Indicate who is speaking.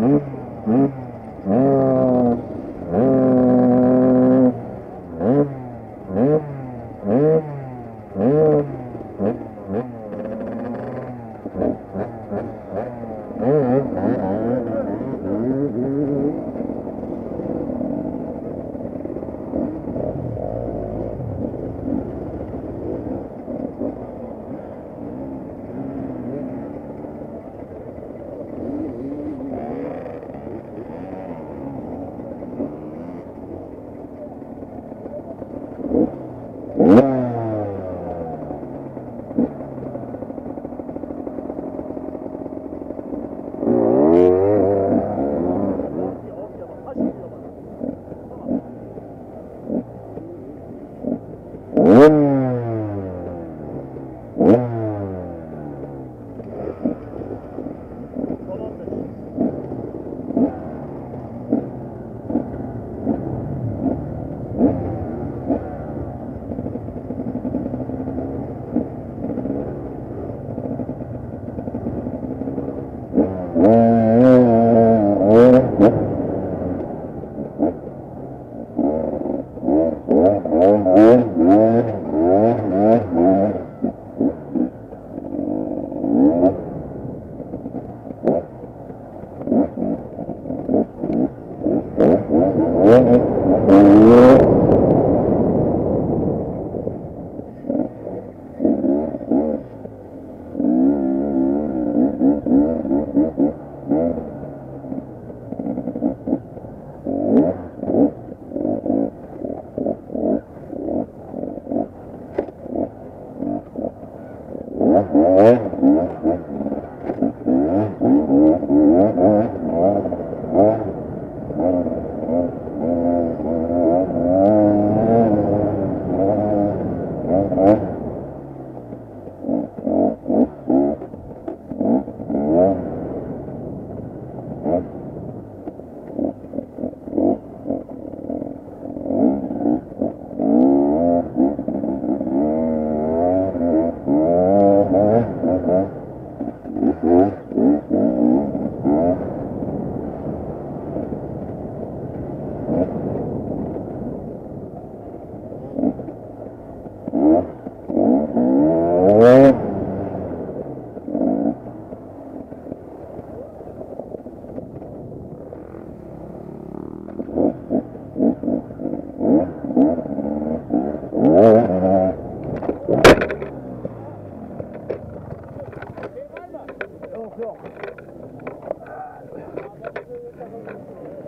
Speaker 1: Mm-hmm. Mm-hmm. 用。啊，这是这是这是这是